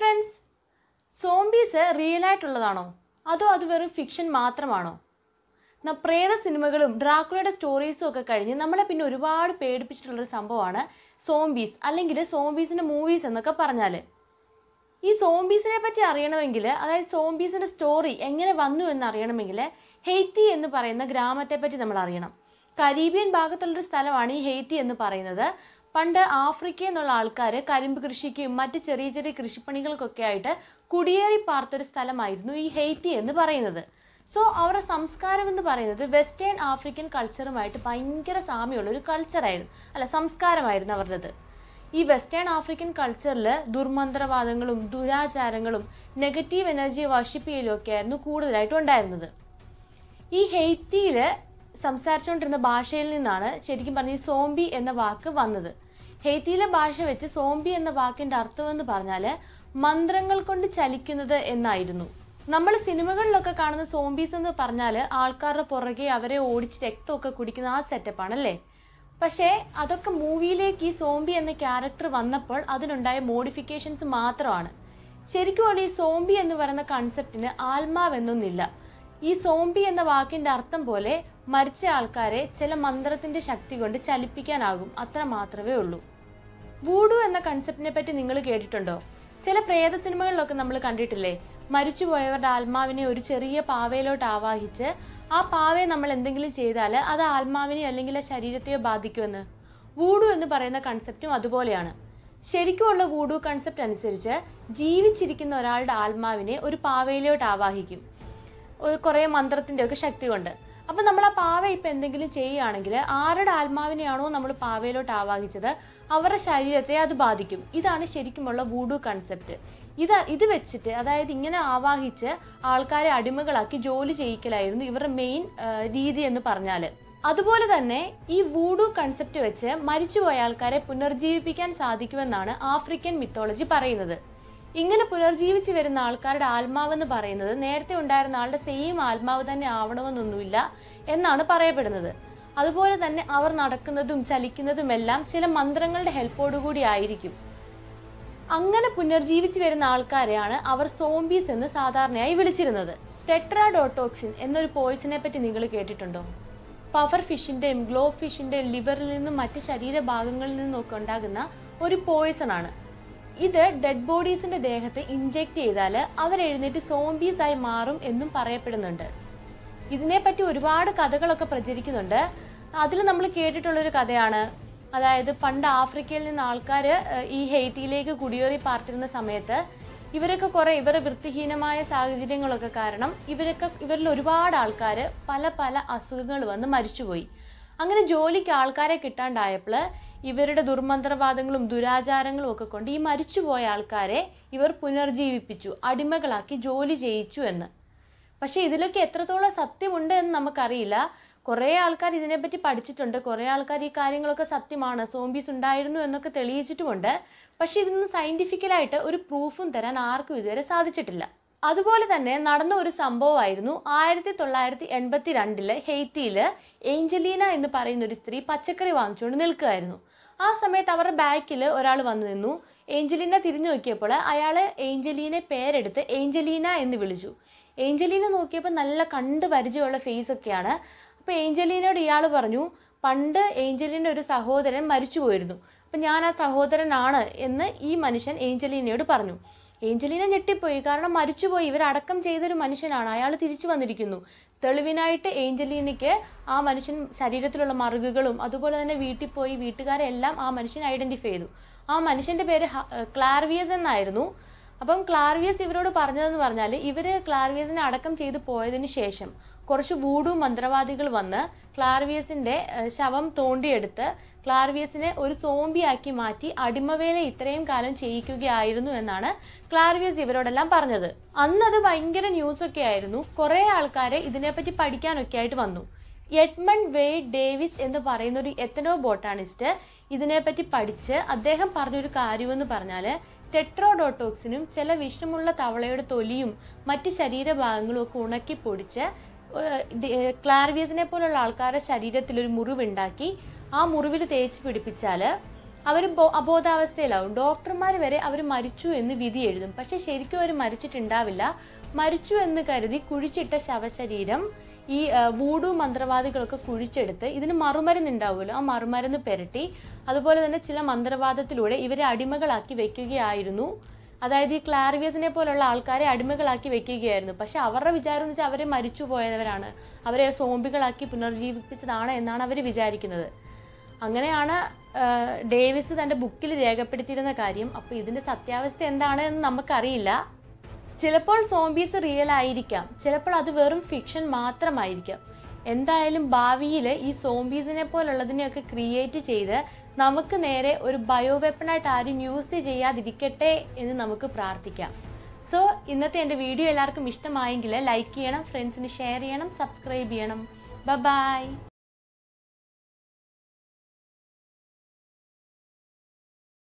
Friends zombies real ആയിട്ടുള്ളതാണോ? അതോ അത് വെറും ഫിക്ഷൻ മാത്രമാണോ? പ്രേത സിനിമകളും ഡ്രാക്കുളയുടെ സ്റ്റോറീസും ഒക്കെ കഴിഞ്ഞ് നമ്മളെ പിന്നെ ഒരുപാട് പേടിപ്പിച്ചിട്ടുള്ളൊരു സംഭവമാണ് സോംബീസ് അല്ലെങ്കിൽ സോംബീസിന്റെ മൂവീസ് എന്നൊക്കെ പറഞ്ഞാൽ ഈ സോംബീസിനെ പറ്റി അറിയണമെങ്കിൽ അതായത് സോംബീസിന്റെ സ്റ്റോറി എങ്ങനെ വന്നു എന്ന് അറിയണമെങ്കിൽ ഹെയ്ത്തി എന്ന് പറയുന്ന ഗ്രാമത്തെ പറ്റി നമ്മൾ അറിയണം. കരീബിയൻ ഭാഗത്തുള്ളൊരു സ്ഥലമാണ് ഈ ഹെയ്ത്തി എന്ന് പറയുന്നത്. പണ്ട് ആഫ്രിക്കയിൽ നിന്നുള്ള ആൾക്കാർ കരിമ്പ് കൃഷിക്കും മറ്റ് ചെറിയ ചെറിയ കൃഷിപ്പണികൾക്കൊക്കെ ആയിട്ട് കുടിയേറി പാർത്തൊരു സ്ഥലമായിരുന്നു ഈ ഹെയ്ത്തി എന്ന് പറയുന്നത്. സോ അവരുടെ സംസ്കാരം എന്ന് പറയുന്നത് വെസ്റ്റേൺ ആഫ്രിക്കൻ കൾച്ചറുമായിട്ട് ഭയങ്കര സാമ്യമുള്ള ഒരു കൾച്ചറായിരുന്നു. അല്ല സംസ്കാരമായിരുന്നു അവരുടേത്. ഈ വെസ്റ്റേൺ ആഫ്രിക്കൻ കൾച്ചറിൽ ദുർമന്ത്രവാദങ്ങളും ദുരാചാരങ്ങളും നെഗറ്റീവ് എനർജിയെ വർഷിപ്പിക്കലും ഒക്കെ ആയിരുന്നു കൂടുതലായിട്ട് ഉണ്ടായിരുന്നത്. ഈ ഹെയ്ത്തിയിൽ സംസാരിച്ചുകൊണ്ടിരുന്ന ഭാഷയിൽ നിന്നാണ് ശരിക്കും പറഞ്ഞ സോംബി എന്ന വാക്ക് വന്നത്. ഹെയ്ത്തിയിലെ ഭാഷ വെച്ച് സോംബി എന്ന വാക്കിന്റെ അർത്ഥം എന്ന് പറഞ്ഞാൽ മന്ത്രങ്ങൾ കൊണ്ട് ചലിക്കുന്നത് എന്നായിരുന്നു. നമ്മൾ സിനിമകളിലൊക്കെ കാണുന്ന സോംബീസ് എന്ന് പറഞ്ഞാൽ ആൾക്കാരുടെ പുറകെ അവരെ ഓടിച്ച് രക്തമൊക്കെ കുടിക്കുന്ന ആ സെറ്റപ്പാണല്ലേ? പക്ഷേ അതൊക്കെ മൂവിയിലേക്ക് ഈ സോംബി എന്ന ക്യാരക്ടർ വന്നപ്പോൾ അതിനുണ്ടായ മോഡിഫിക്കേഷൻസ് മാത്രമാണ്. ശരിക്കും ഈ സോംബി എന്ന് പറയുന്ന കൺസെപ്റ്റിന് ആത്മാവെന്നൊന്നില്ല. ഈ സോംബി എന്ന വാക്കിന്റെ അർത്ഥം പോലെ മരിച്ച ആൾക്കാരെ ചില മന്ത്രത്തിന്റെ ശക്തി കൊണ്ട് ചലിപ്പിക്കാനാകും. അത്ര മാത്രമേ ഉള്ളൂ. വൂഡു എന്ന കൺസെപ്റ്റിനെ പറ്റി നിങ്ങൾ കേട്ടിട്ടുണ്ടോ? ചില പ്രേത സിനിമകളിലൊക്കെ നമ്മൾ കണ്ടിട്ടില്ലേ? മരിച്ചുപോയവരുടെ ആത്മാവിനെ ഒരു ചെറിയ പാവയിലോട്ട് ആവാഹിച്ച് ആ പാവയെ നമ്മൾ എന്തെങ്കിലും ചെയ്താൽ അത് ആത്മാവിനെ അല്ലെങ്കിൽ ആ ശരീരത്തെയോ ബാധിക്കുമെന്ന്. വൂഡു എന്ന് പറയുന്ന കൺസെപ്റ്റും അതുപോലെയാണ്. ശരിക്കുമുള്ള വൂഡു കൺസെപ്റ്റ് അനുസരിച്ച് ജീവിച്ചിരിക്കുന്ന ഒരാളുടെ ആത്മാവിനെ ഒരു പാവയിലോട്ട് ആവാഹിക്കും. ഒരു കുറേ മന്ത്രത്തിന്റെയൊക്കെ ശക്തി കൊണ്ട്. അപ്പം നമ്മൾ ആ പാവ ഇപ്പം എന്തെങ്കിലും ചെയ്യുകയാണെങ്കിൽ ആരുടെ ആത്മാവിനെയാണോ നമ്മൾ പാവയിലോട്ട് ആവാഹിച്ചത് അവരുടെ ശരീരത്തെ അത് ബാധിക്കും. ഇതാണ് ശരിക്കുമുള്ള വൂഡു കൺസെപ്റ്റ് ഇത് ഇത് വെച്ചിട്ട് അതായത് ഇങ്ങനെ ആവാഹിച്ച് ആൾക്കാരെ അടിമകളാക്കി ജോലി ചെയ്യിക്കലായിരുന്നു ഇവരുടെ മെയിൻ രീതി എന്ന് പറഞ്ഞാൽ അതുപോലെ തന്നെ ഈ വൂഡു കൺസെപ്റ്റ് വെച്ച് മരിച്ചുപോയ ആൾക്കാരെ പുനർജീവിപ്പിക്കാൻ സാധിക്കുമെന്നാണ് ആഫ്രിക്കൻ മിത്തോളജി പറയുന്നത്. ഇങ്ങനെ പുനർജീവിച്ച് വരുന്ന ആൾക്കാരുടെ ആത്മാവെന്ന് പറയുന്നത് നേരത്തെ ഉണ്ടായിരുന്ന ആളുടെ സെയിം ആത്മാവ് തന്നെ ആവണമെന്നൊന്നുമില്ല എന്നാണ് പറയപ്പെടുന്നത്. അതുപോലെ തന്നെ അവർ നടക്കുന്നതും ചലിക്കുന്നതും എല്ലാം ചില മന്ത്രങ്ങളുടെ ഹെൽപ്പോടുകൂടി ആയിരിക്കും. അങ്ങനെ പുനർജീവിച്ച് വരുന്ന ആൾക്കാരെയാണ് അവർ സോംബീസ് എന്ന് സാധാരണയായി വിളിച്ചിരുന്നത്. ടെട്രാഡോട്ടോക്സിൻ എന്നൊരു പോയിസനെ പറ്റി നിങ്ങൾ കേട്ടിട്ടുണ്ടോ? പവർ ഫിഷിന്റെയും ഗ്ലോ ഫിഷിന്റെയും ലിവറിൽ നിന്നും മറ്റ് ശരീരഭാഗങ്ങളിൽ നിന്നും ഒക്കെ ഉണ്ടാകുന്ന ഒരു പോയിസൺ ആണ്. ഇത് ഡെഡ് ബോഡീസിന്റെ ദേഹത്ത് ഇഞ്ചെക്ട് ചെയ്താൽ അവർ എഴുന്നേറ്റ് സോംബീസ് ആയി മാറും എന്നും പറയപ്പെടുന്നുണ്ട്. ഇതിനെപ്പറ്റി ഒരുപാട് കഥകളൊക്കെ പ്രചരിക്കുന്നുണ്ട്. അതിൽ നമ്മൾ കേട്ടിട്ടുള്ളൊരു കഥയാണ്. അതായത് പണ്ട് ആഫ്രിക്കയിൽ നിന്ന് ആൾക്കാർ ഈ ഹെയ്ത്തിയിലേക്ക് കുടിയേറി പാർത്തിരുന്ന സമയത്ത് ഇവരൊക്കെ കുറേ ഇവരുടെ വൃത്തിഹീനമായ സാഹചര്യങ്ങളൊക്കെ കാരണം ഇവരൊക്കെ ഇവരിൽ ഒരുപാട് ആൾക്കാർ പല പല അസുഖങ്ങൾ വന്ന് മരിച്ചുപോയി. അങ്ങനെ ജോലിക്ക് ആൾക്കാരെ കിട്ടാണ്ടായപ്പോൾ ഇവരുടെ ദുർമന്ത്രവാദങ്ങളും ദുരാചാരങ്ങളും ഒക്കെ കൊണ്ട് ഈ മരിച്ചുപോയ ആൾക്കാരെ ഇവർ പുനർജീവിപ്പിച്ചു അടിമകളാക്കി ജോലി ചെയ്യിച്ചു എന്ന്. പക്ഷേ ഇതിലൊക്കെ എത്രത്തോളം സത്യമുണ്ട് എന്ന് നമുക്കറിയില്ല. കുറേ ആൾക്കാർ ഇതിനെപ്പറ്റി പഠിച്ചിട്ടുണ്ട്. കുറേ ആൾക്കാർ ഈ കാര്യങ്ങളൊക്കെ സത്യമാണ്. സോംബീസ് ഉണ്ടായിരുന്നു എന്നൊക്കെ തെളിയിച്ചിട്ടുമുണ്ട്. പക്ഷേ ഇതിന്ന് സയന്റിഫിക്കലായിട്ട് ഒരു പ്രൂഫും തരാൻ ആർക്കും ഇതുവരെ സാധിച്ചിട്ടില്ല. അതുപോലെ തന്നെ നടന്ന ഒരു സംഭവമായിരുന്നു ആയിരത്തി തൊള്ളായിരത്തി എൺപത്തി രണ്ടിൽ ഹെയ്ത്തിയിൽ ഏഞ്ചലീന എന്ന് പറയുന്ന ഒരു സ്ത്രീ പച്ചക്കറി വാങ്ങിച്ചുകൊണ്ട് നിൽക്കുകയായിരുന്നു. ആ സമയത്ത് അവരുടെ ബാക്കിൽ ഒരാൾ വന്നു നിന്നു. ഏഞ്ചലീന തിരിഞ്ഞു നോക്കിയപ്പോൾ അയാൾ ഏഞ്ചലീനെ പേരെടുത്ത് ഏഞ്ചലീന എന്ന് വിളിച്ചു. ഏഞ്ചലീന നോക്കിയപ്പോൾ നല്ല കണ്ട് പരിചയമുള്ള ഫേസ് ഒക്കെയാണ്. അപ്പോൾ ഏഞ്ചലീനയോട് ഇയാൾ പറഞ്ഞു പണ്ട് ഏഞ്ചലീന്റെ ഒരു സഹോദരൻ മരിച്ചു പോയിരുന്നു അപ്പം ഞാൻ ആ സഹോദരനാണ് എന്ന് ഈ മനുഷ്യൻ ഏഞ്ചലീനയോട് പറഞ്ഞു. ഏഞ്ചലീന ഞെട്ടിപ്പോയി. കാരണം മരിച്ചുപോയി. ഇവരടക്കം ചെയ്തൊരു മനുഷ്യനാണ്. അയാൾ തിരിച്ചു വന്നിരിക്കുന്നു. തെളിവിനായിട്ട് ഏഞ്ചലീനയ്ക്ക് ആ മനുഷ്യൻ ശരീരത്തിലുള്ള മറുകുകളും അതുപോലെ തന്നെ വീട്ടിൽ പോയി വീട്ടുകാരെ എല്ലാം ആ മനുഷ്യൻ ഐഡന്റിഫൈ ചെയ്തു. ആ മനുഷ്യന്റെ പേര് ക്ലാർവിയസ് എന്നായിരുന്നു. അപ്പം ക്ലാർവിയസ് ഇവരോട് പറഞ്ഞതെന്ന് പറഞ്ഞാൽ ഇവർ ക്ലാർവിയസിനെ അടക്കം ചെയ്തു പോയതിന് ശേഷം കുറച്ച് വൂഡു മന്ത്രവാദികൾ വന്ന് ക്ലാർവിയസിന്റെ ശവം തോണ്ടിയെടുത്ത് ക്ലാർവിയസിനെ ഒരു സോംബിയാക്കി മാറ്റി അടിമവേല ഇത്രയും കാലം ചെയ്യിക്കുകയായിരുന്നു എന്നാണ് ക്ലാർവിയസ് ഇവരോടെല്ലാം പറഞ്ഞത്. അന്ന് അത് ഭയങ്കര ന്യൂസ് ഒക്കെ ആയിരുന്നു. കുറെ ആൾക്കാരെ ഇതിനെപ്പറ്റി പഠിക്കാനൊക്കെ ആയിട്ട് വന്നു. എഡ്മണ്ട് വെയ്ഡ് ഡേവിസ് എന്ന് പറയുന്ന ഒരു എത്തനോ ബോട്ടാണിസ്റ്റ് ഇതിനെപ്പറ്റി പഠിച്ച് അദ്ദേഹം പറഞ്ഞൊരു കാര്യമെന്ന് പറഞ്ഞാൽ ടെട്രോഡോട്ടോക്സിനും ചില വിഷമുള്ള തവളയുടെ തൊലിയും മറ്റ് ശരീരഭാഗങ്ങളും ഒക്കെ ഉണക്കി പൊടിച്ച് ക്ലാർവിയസിനെ പോലുള്ള ആൾക്കാരുടെ ശരീരത്തിൽ ഒരു മുറിവുണ്ടാക്കി ആ മുറിവിൽ തേച്ച് പിടിപ്പിച്ചാൽ അവർ അബോധാവസ്ഥയിലാവും. ഡോക്ടർമാർ വരെ അവർ മരിച്ചു എന്ന് വിധി എഴുതും. പക്ഷെ ശരിക്കും അവർ മരിച്ചിട്ടുണ്ടാവില്ല. മരിച്ചു എന്ന് കരുതി കുഴിച്ചിട്ട ശവശരീരം ഈ വൂഡു മന്ത്രവാദികളൊക്കെ കുഴിച്ചെടുത്ത് ഇതിന് മറുമരുന്ന് ഉണ്ടാവുമല്ലോ ആ മറുമരുന്ന് പെരട്ടി. അതുപോലെ തന്നെ ചില മന്ത്രവാദത്തിലൂടെ ഇവരെ അടിമകളാക്കി വെക്കുകയായിരുന്നു. അതായത് ഈ ക്ലാർവിയസിനെ പോലുള്ള ആൾക്കാരെ അടിമകളാക്കി വെക്കുകയായിരുന്നു. പക്ഷെ അവരുടെ വിചാരം എന്ന് വെച്ചാൽ അവരെ മരിച്ചു പോയവരാണ് അവരെ സോംബികളാക്കി പുനർജീവിപ്പിച്ചതാണ് എന്നാണ് അവർ വിചാരിക്കുന്നത്. അങ്ങനെയാണ് ഡേവിസ് തന്റെ ബുക്കിൽ രേഖപ്പെടുത്തിയിരുന്ന കാര്യം. അപ്പോൾ ഇതിന്റെ സത്യാവസ്ഥ എന്താണ് എന്ന് നമുക്കറിയില്ല. ചിലപ്പോൾ സോംബീസ് റിയൽ ആയിരിക്കാം. ചിലപ്പോൾ അത് വെറും ഫിക്ഷൻ മാത്രമായിരിക്കാം. എന്തായാലും ഭാവിയിൽ ഈ സോംബീസിനെ പോലുള്ളതിനെയൊക്കെ ക്രിയേറ്റ് ചെയ്ത് നമുക്ക് നേരെ ഒരു ബയോ വെപ്പണായിട്ട് ആരും യൂസ് ചെയ്യാതിരിക്കട്ടെ എന്ന് നമുക്ക് പ്രാർത്ഥിക്കാം. സോ ഇന്നത്തെ എന്റെ വീഡിയോ എല്ലാവർക്കും ഇഷ്ടമായെങ്കിൽ ലൈക്ക് ചെയ്യണം ഫ്രണ്ട്സിന് ഷെയർ ചെയ്യണം സബ്സ്ക്രൈബ് ചെയ്യണം. ബ ബൈ